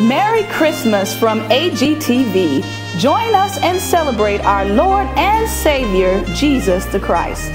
Merry Christmas from AGTV. Join us and celebrate our Lord and Savior, Jesus the Christ.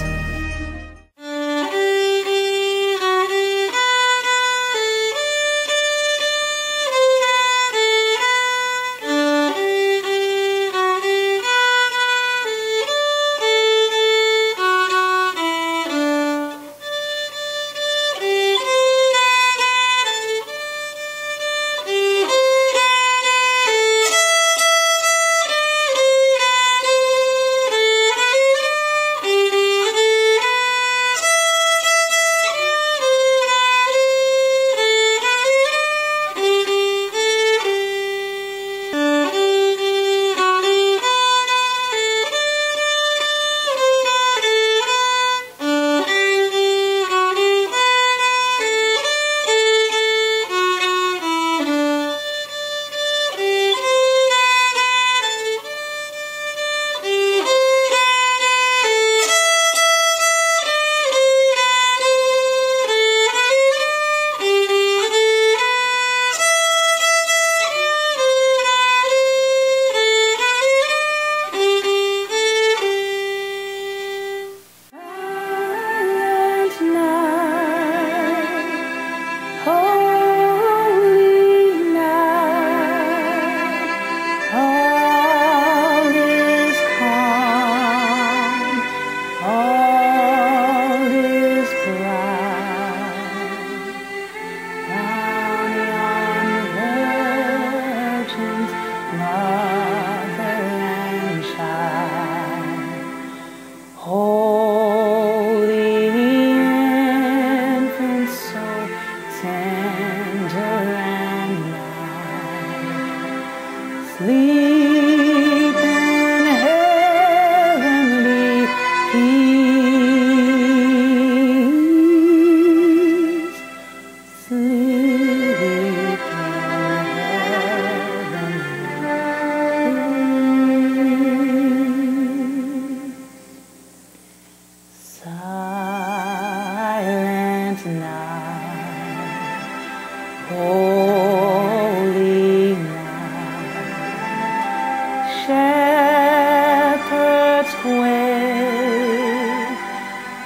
silent night, holy night, shepherds quail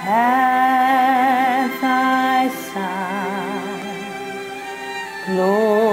at thy side, glory.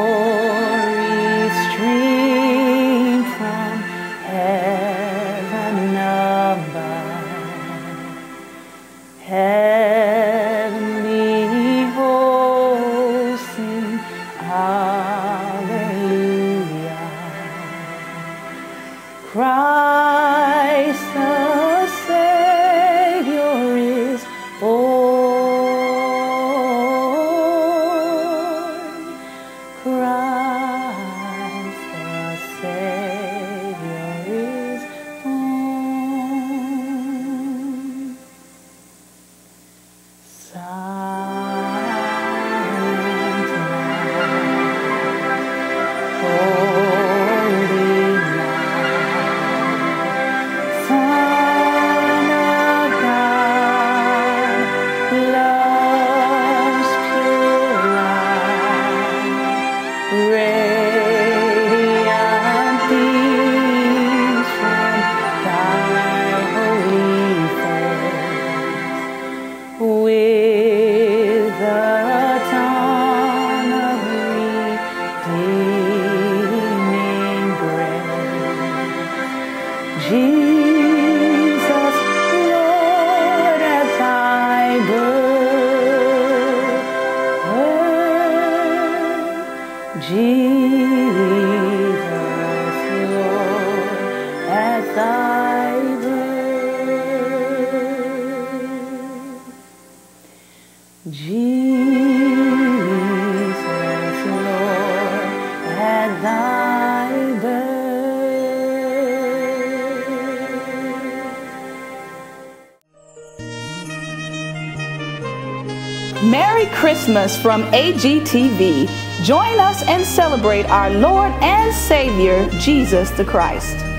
Jesus, Lord, at thy birth, Merry Christmas from AGTV. Join us and celebrate our Lord and Savior, Jesus the Christ.